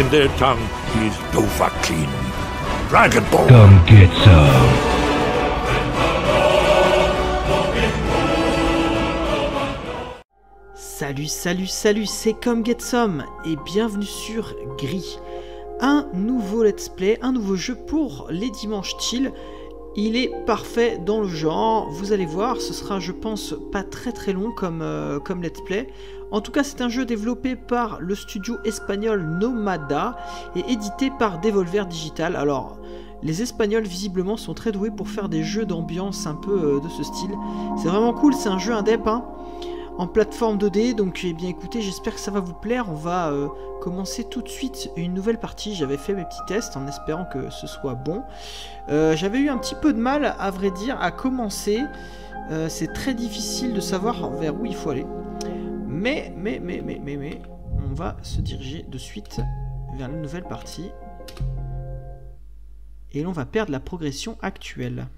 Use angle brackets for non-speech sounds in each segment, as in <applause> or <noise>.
In their tongue, he's Dovahkiin. Dragonborn. Come get some. Salut, salut, salut, c'est comme Get Some et bienvenue sur Gris. Un nouveau let's play, un nouveau jeu pour les dimanches chill. Il est parfait dans le genre, vous allez voir, ce sera je pense pas très très long comme, euh, comme let's play. En tout cas c'est un jeu développé par le studio espagnol Nomada et édité par Devolver Digital. Alors les Espagnols visiblement sont très doués pour faire des jeux d'ambiance un peu euh, de ce style. C'est vraiment cool, c'est un jeu indep hein en plateforme 2D. Donc, eh bien, écoutez, j'espère que ça va vous plaire. On va euh, commencer tout de suite une nouvelle partie. J'avais fait mes petits tests en espérant que ce soit bon. Euh, J'avais eu un petit peu de mal, à vrai dire, à commencer. C'est très difficile de savoir vers où il faut aller. Mais, mais, mais, mais, mais, mais, on va se diriger de suite vers la nouvelle partie. Et l'on va perdre la progression actuelle.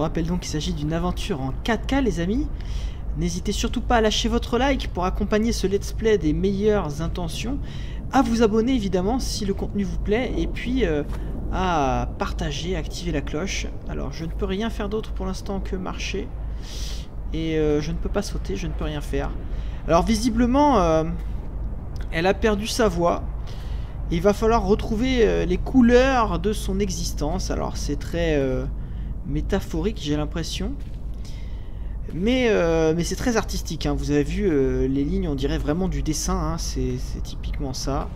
Vous rappelle donc qu'il s'agit d'une aventure en 4K les amis. N'hésitez surtout pas à lâcher votre like pour accompagner ce let's play des meilleures intentions, à vous abonner évidemment si le contenu vous plaît, et puis euh, à partager, activer la cloche. Alors je ne peux rien faire d'autre pour l'instant que marcher, et euh, je ne peux pas sauter, je ne peux rien faire. Alors visiblement, euh, elle a perdu sa voix. Il va falloir retrouver les couleurs de son existence. Alors c'est très métaphorique, j'ai l'impression. Mais, euh, mais c'est très artistique. hein. Vous avez vu euh, les lignes, on dirait vraiment du dessin. hein. C'est typiquement ça.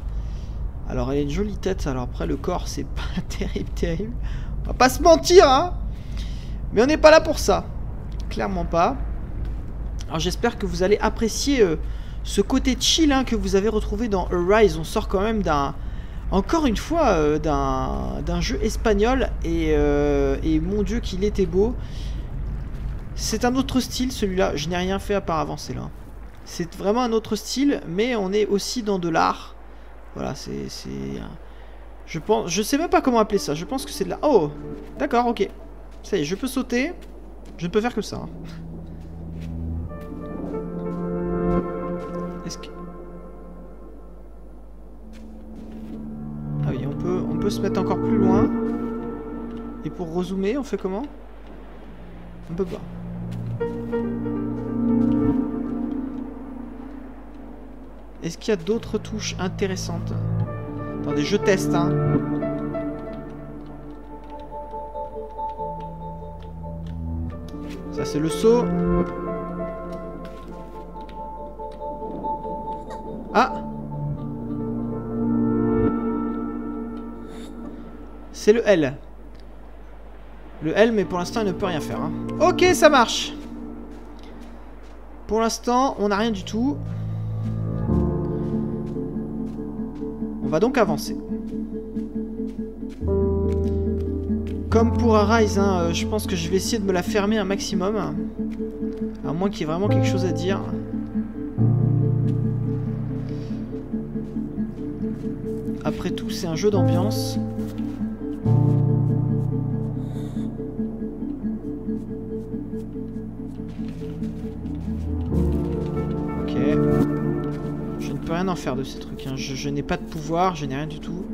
Alors elle a une jolie tête. Alors après le corps, c'est pas <laughs> terrible, terrible. On va pas se mentir, hein. Mais on n'est pas là pour ça. Clairement pas. Alors j'espère que vous allez apprécier euh, ce côté chill hein, que vous avez retrouvé dans Arise. On sort quand même d'un... Encore une fois, euh, d'un jeu espagnol. Et, euh, et mon dieu qu'il était beau. C'est un autre style celui-là. Je n'ai rien fait à part avancer là. C'est vraiment un autre style. Mais on est aussi dans de l'art. Voilà, c'est... Je pense... Je sais même pas comment appeler ça. Je pense que c'est de la... Oh D'accord, ok. Ça y est, je peux sauter. Je ne peux faire que ça. hein. Est-ce que... peut se mettre encore plus loin. Et pour rezoomer, on fait comment? On peut pas. Est-ce qu'il y a d'autres touches intéressantes? Attendez, je teste, hein. Ça, c'est le saut. C'est le L. Le L, mais pour l'instant, il ne peut rien faire. hein. Ok, ça marche. Pour l'instant, on n'a rien du tout. On va donc avancer. Comme pour Arise, hein, euh, je pense que je vais essayer de me la fermer un maximum. À moins qu'il y ait vraiment quelque chose à dire. Après tout, c'est un jeu d'ambiance. De ces trucs. hein. Je, je n'ai pas de pouvoir, je n'ai rien du tout.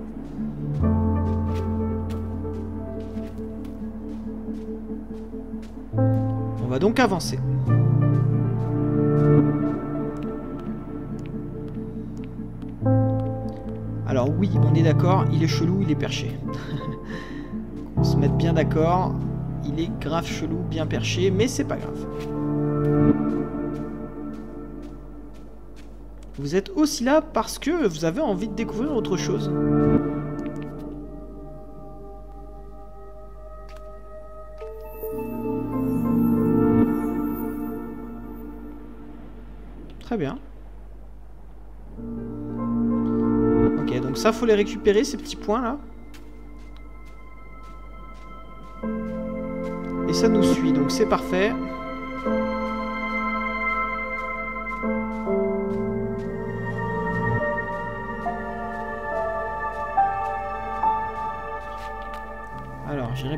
On va donc avancer. Alors oui, on est d'accord, il est chelou, il est perché. <laughs> on se mette bien d'accord. Il est grave chelou, bien perché, mais c'est pas grave. Vous êtes aussi là parce que vous avez envie de découvrir autre chose. Très bien. Ok, donc ça, faut les récupérer, ces petits points là. Et ça nous suit, donc c'est parfait.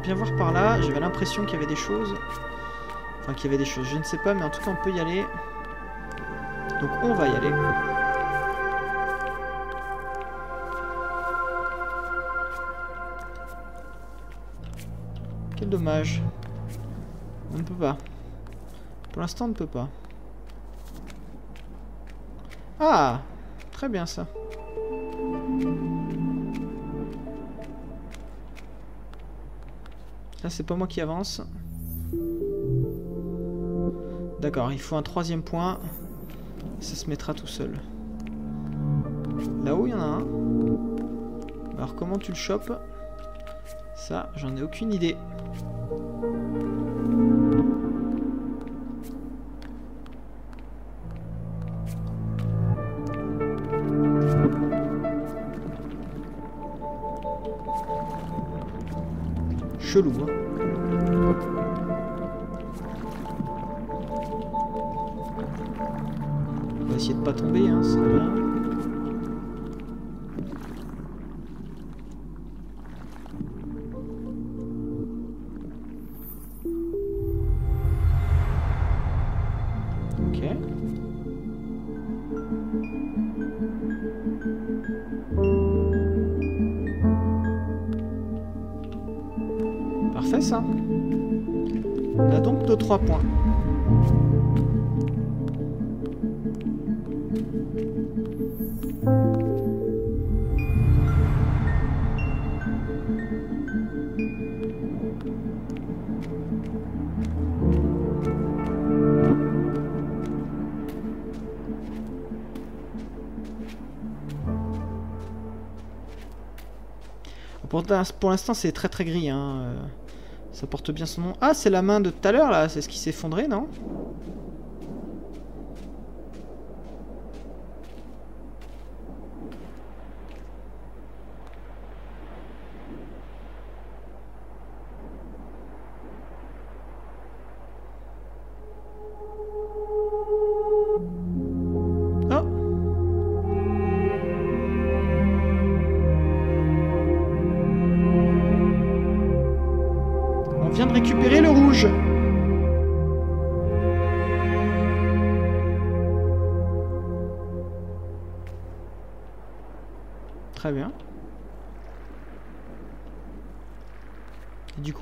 Bien voir par là. J'avais l'impression qu'il y avait des choses. Enfin, qu'il y avait des choses, je ne sais pas, mais en tout cas, on peut y aller. Donc, on va y aller. Quel dommage. On ne peut pas. Pour l'instant, on ne peut pas. Ah Très bien, ça. Là, c'est pas moi qui avance. D'accord, il faut un troisième point. Ça se mettra tout seul. Là-haut, il y en a un. Alors, comment tu le chopes? Ça, j'en ai aucune idée. 3. Pour l'instant, c'est très très gris. Hein, euh. Ça porte bien son nom. Ah, c'est la main de tout à l'heure là. C'est ce qui s'est effondré, non?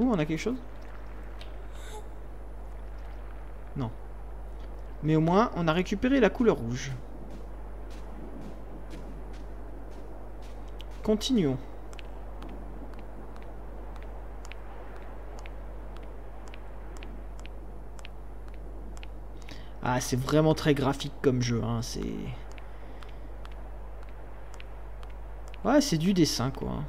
On a quelque chose? Non. Mais au moins, on a récupéré la couleur rouge. Continuons. Ah, c'est vraiment très graphique comme jeu, hein, c'est... Ouais, c'est du dessin, quoi.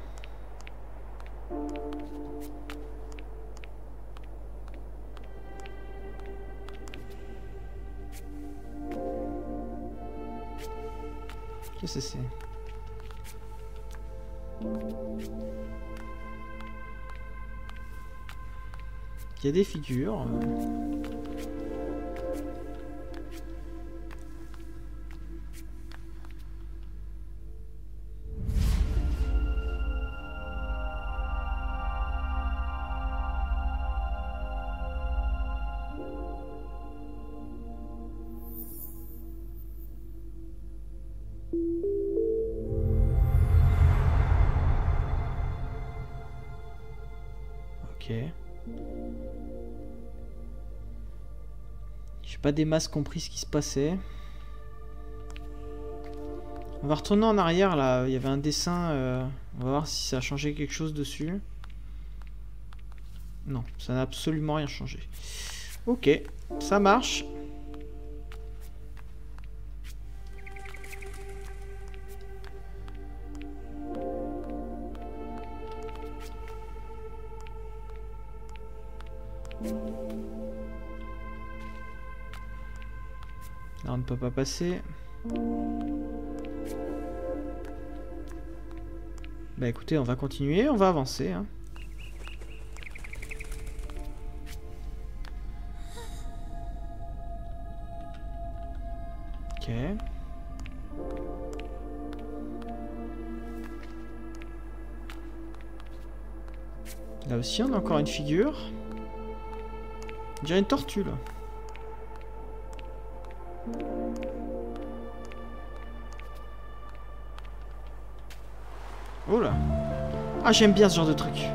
Qu'est-ce que c'est Il y a des figures. euh. Pas des masses compris ce qui se passait. On va retourner en arrière là, il y avait un dessin, euh, on va voir si ça a changé quelque chose dessus. Non, ça n'a absolument rien changé. Ok, ça marche. Ne peut pas passer. Bah écoutez, on va continuer, on va avancer. hein. Ok. Là aussi, on a encore une figure. Dirait une tortue, là. J'aime bien ce genre de truc.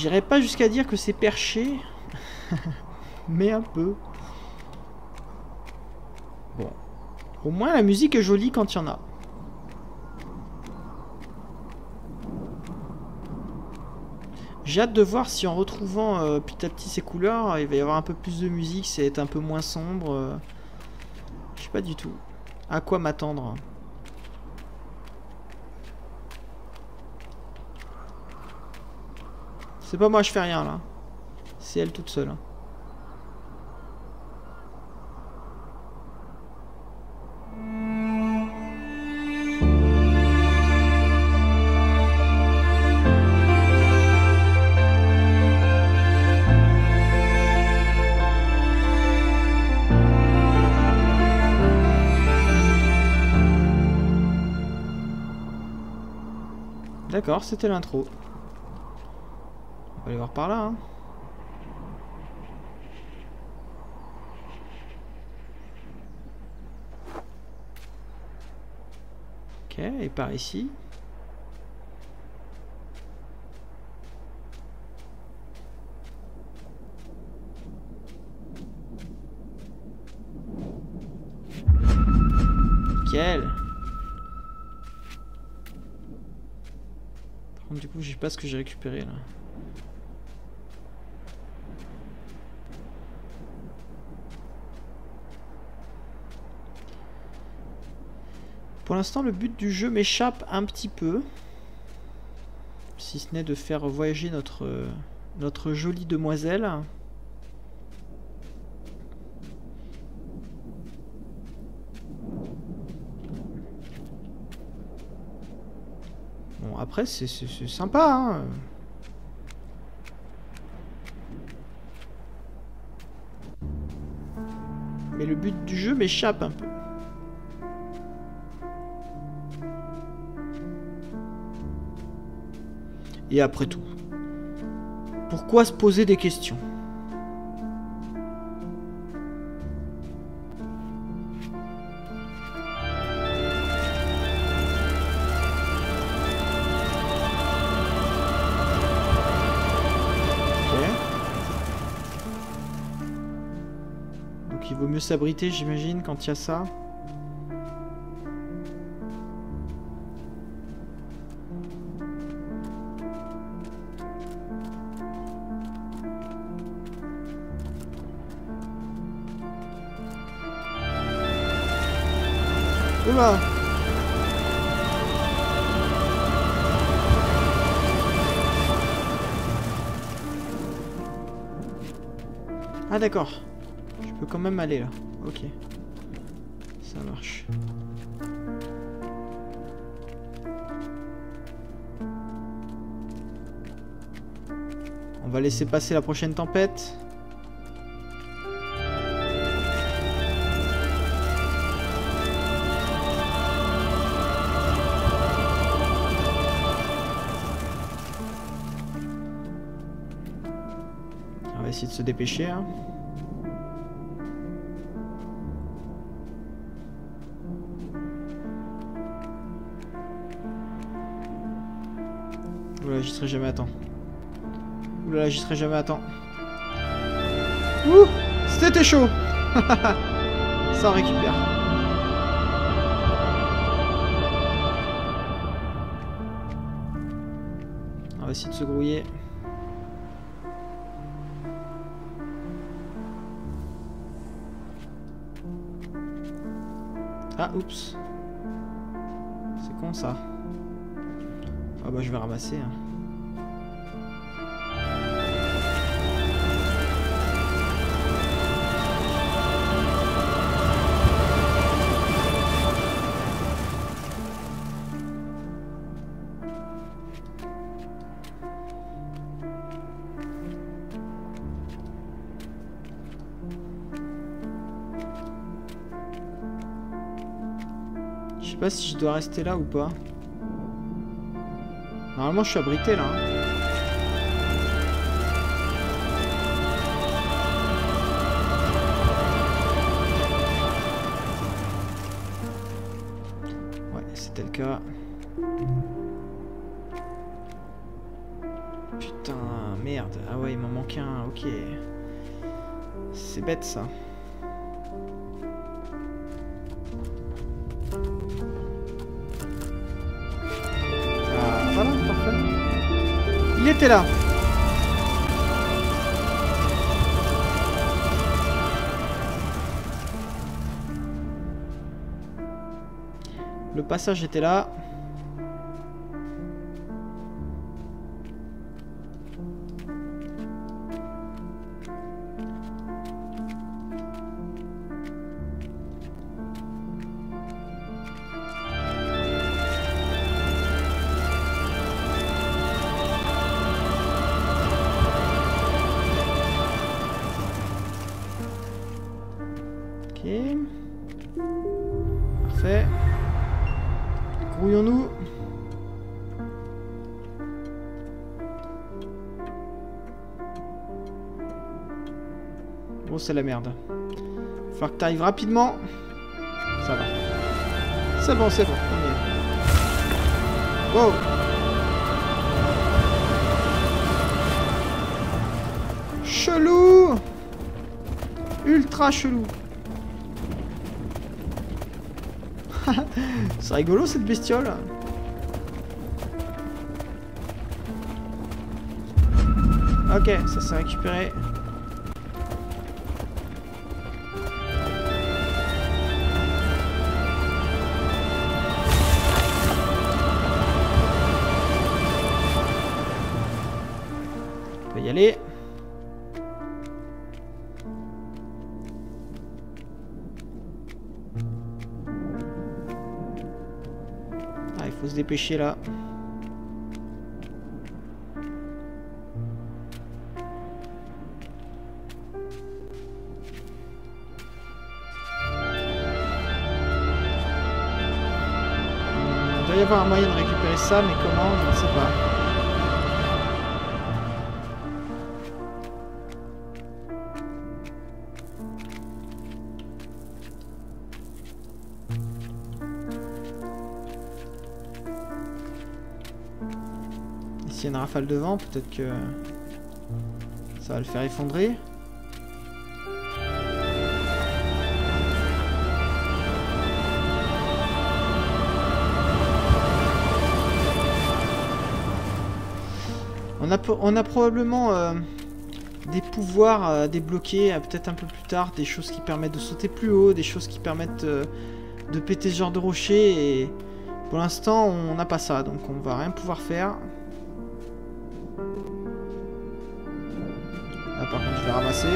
J'irai pas jusqu'à dire que c'est perché, <laughs> mais un peu. Bon. Au moins la musique est jolie quand il y en a. J'ai hâte de voir si en retrouvant euh, petit à petit ces couleurs, il va y avoir un peu plus de musique, c'est être un peu moins sombre. euh. Je sais pas du tout. À quoi m'attendre? C'est pas moi, je fais rien là. C'est elle toute seule. hein. D'accord, c'était l'intro. Aller voir par là. Hein. Ok, et par ici. Nickel. Par contre, du coup, je sais pas ce que j'ai récupéré là. Pour l'instant, le but du jeu m'échappe un petit peu. Si ce n'est de faire voyager notre, notre jolie demoiselle. Bon, après, c'est sympa, hein Mais le but du jeu m'échappe un peu. Et après tout, pourquoi se poser des questions? Il vaut mieux s'abriter, j'imagine, quand il y a ça? Ah d'accord. Je peux quand même aller là. Ok. Ça marche. On va laisser passer la prochaine tempête. Dépêcher. Hein. J'y serai jamais à temps. Oula, j'y serai jamais à temps. Ouh C'était chaud <laughs> Ça récupère. On va essayer de se grouiller. Oups. C'est con ça. Ah bah je vais ramasser. Hein. Sais pas si je dois rester là ou pas. Normalement, je suis abrité là. Hein. Ouais, c'était le cas. Putain, merde. Ah ouais, il m'en manque un, ok. C'est bête ça. Passage était là. C'est la merde. Faut falloir que t'arrives rapidement. Ça va. C'est bon, c'est bon. Wow. Chelou Ultra chelou <laughs> C'est rigolo cette bestiole. Ok, ça s'est récupéré. Y aller. Ah, il faut se dépêcher là. Il doit y avoir un moyen de récupérer ça, mais comment, je ne sais pas. Rafale peut-être que ça va le faire effondrer. On a, probablement euh, des pouvoirs à débloquer euh, peut-être un peu plus tard, des choses qui permettent de sauter plus haut, des choses qui permettent euh, de péter ce genre de rocher et pour l'instant on n'a pas ça donc on va rien pouvoir faire. Par contre je vais ramasser.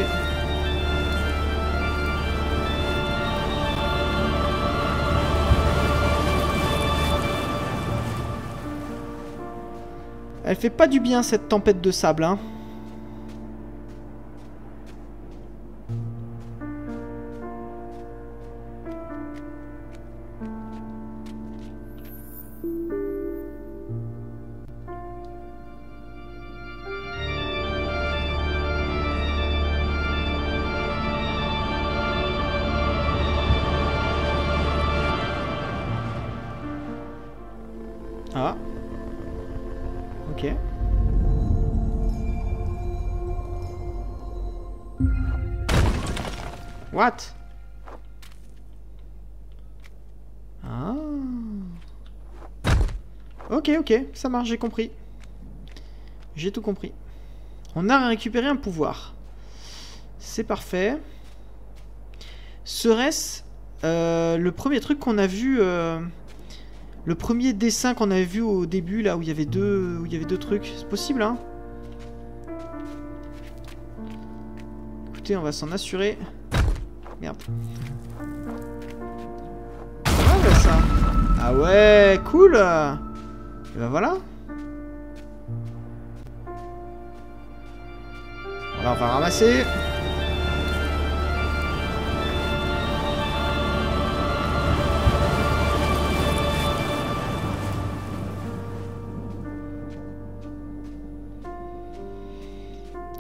Elle fait pas du bien cette tempête de sable hein. Ah. Ok, ok, ça marche, j'ai compris. J'ai tout compris. On a récupéré un pouvoir. C'est parfait. Serait-ce euh, le premier truc qu'on a vu... euh, le premier dessin qu'on avait vu au début, là où il y avait deux, où il y avait deux trucs, c'est possible, hein? Écoutez, on va s'en assurer. Ah. Ah ouais, cool. Et ben voilà. Voilà, on va ramasser.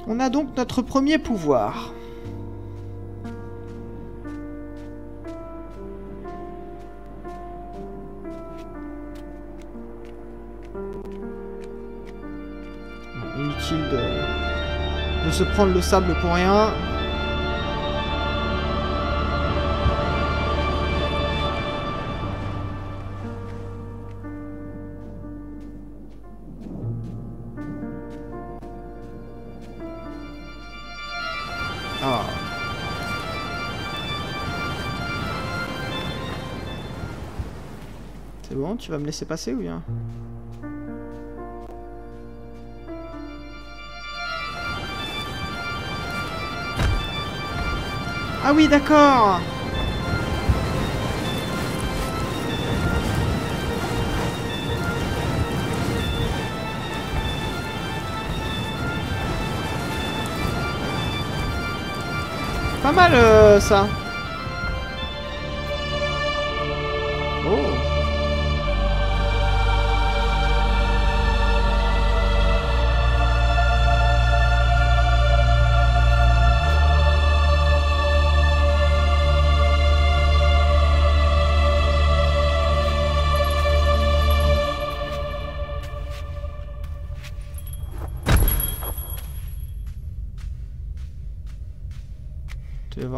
On a donc notre premier pouvoir. Inutile de, de se prendre le sable pour rien. Ah. Tu vas me laisser passer ou bien? Ah oui, d'accord Pas mal euh, ça.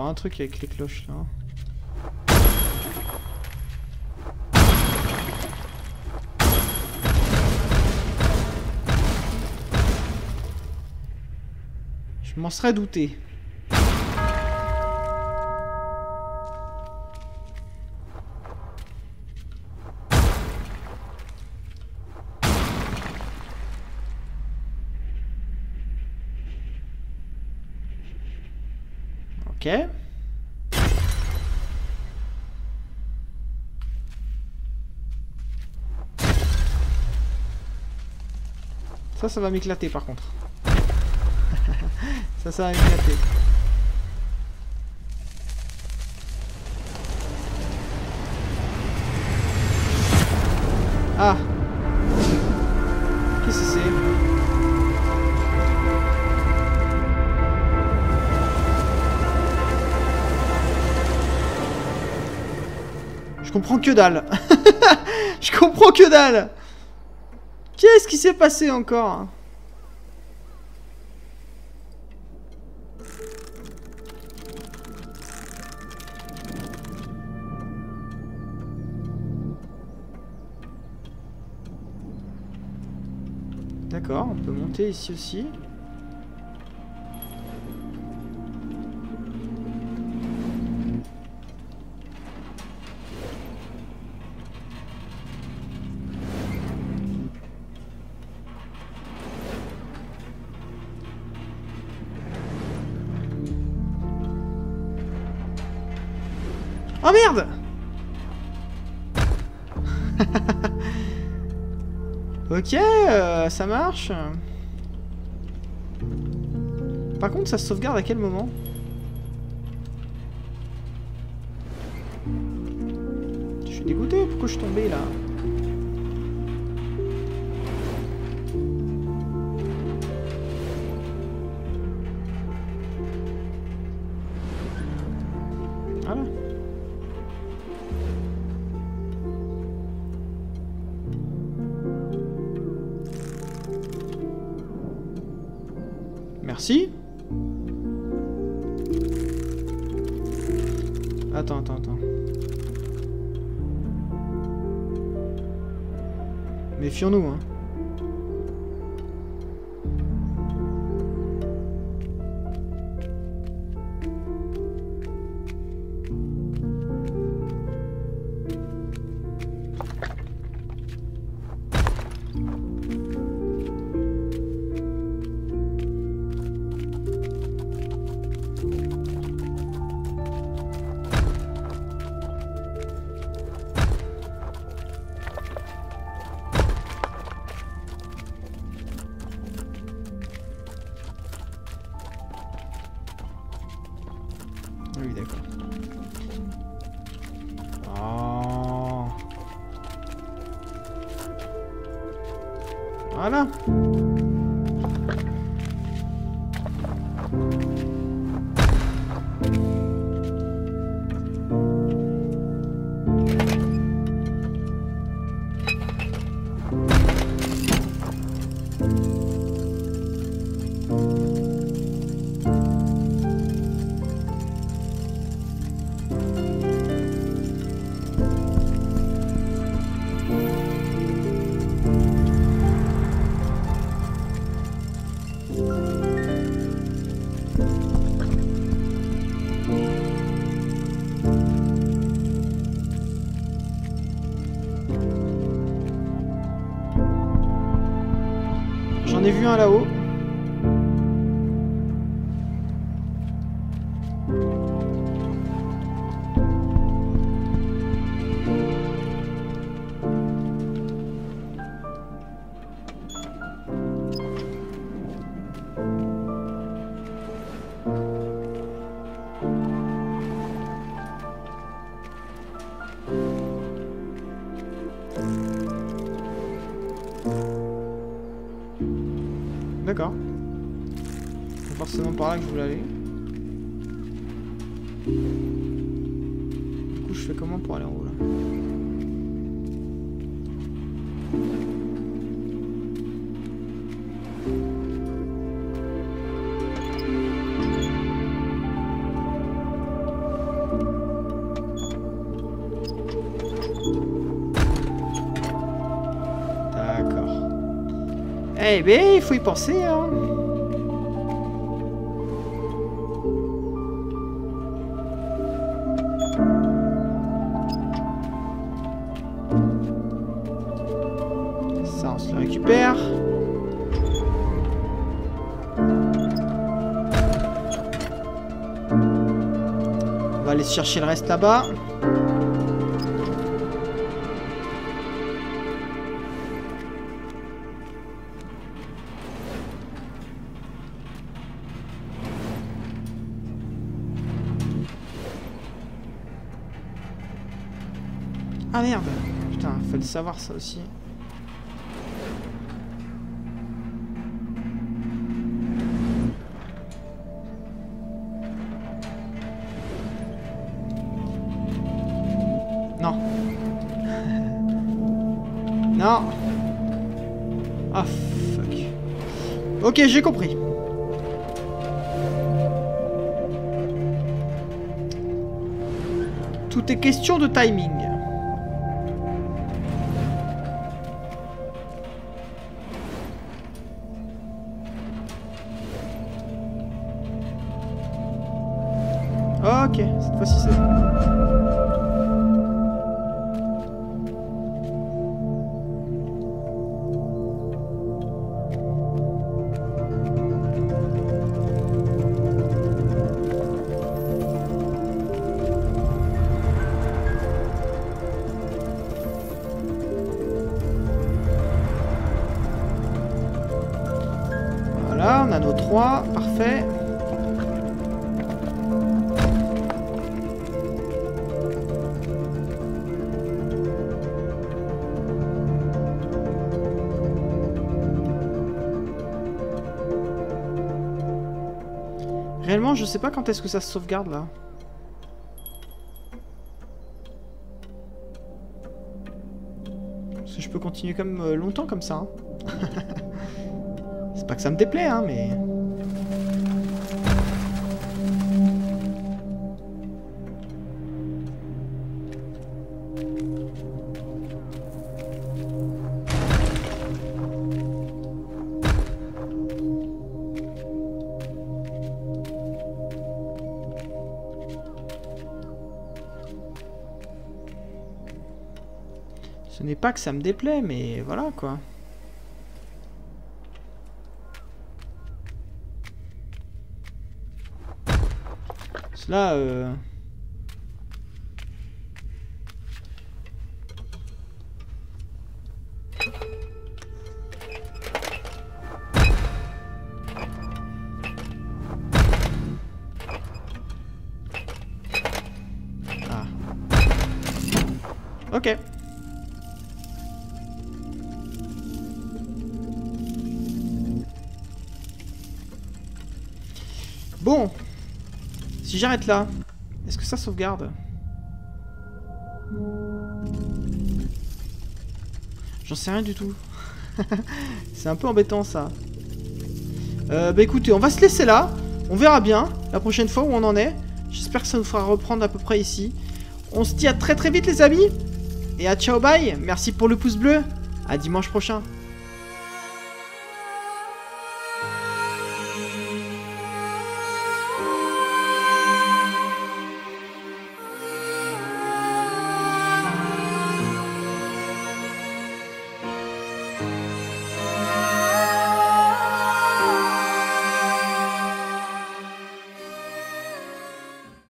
Un truc avec les cloches là. Je m'en serais douté. Ça, va m'éclater par contre. <laughs> ça, ça va m'éclater. Ah Qu'est-ce que c'est? Je comprends que dalle <laughs> Je comprends que dalle Qu'est-ce qui s'est passé encore? D'accord, on peut monter ici aussi. Oh merde. <laughs> Ok, euh, ça marche. Par contre, ça se sauvegarde à quel moment? Je suis dégoûté, pourquoi je suis tombé là? Méfions-nous, hein. Là-haut. Eh ben, il faut y penser, hein. Ça, on se le récupère. va aller chercher le reste là-bas. Savoir ça aussi. Non. <laughs> non. Ah fuck. Ok, j'ai compris. Tout est question de timing. Réellement, je sais pas quand est-ce que ça se sauvegarde là. Parce que je peux continuer comme euh, longtemps comme ça. hein. <laughs> C'est pas que ça me déplaît, hein, mais... pas que ça me déplaît, mais voilà quoi. Cela, euh... Ah. Ok. Bon, si j'arrête là, est-ce que ça sauvegarde? J'en sais rien du tout. <laughs> C'est un peu embêtant ça. Euh, bah écoutez, on va se laisser là. On verra bien la prochaine fois où on en est. J'espère que ça nous fera reprendre à peu près ici. On se dit à très très vite les amis. Et à ciao bye. Merci pour le pouce bleu. À dimanche prochain.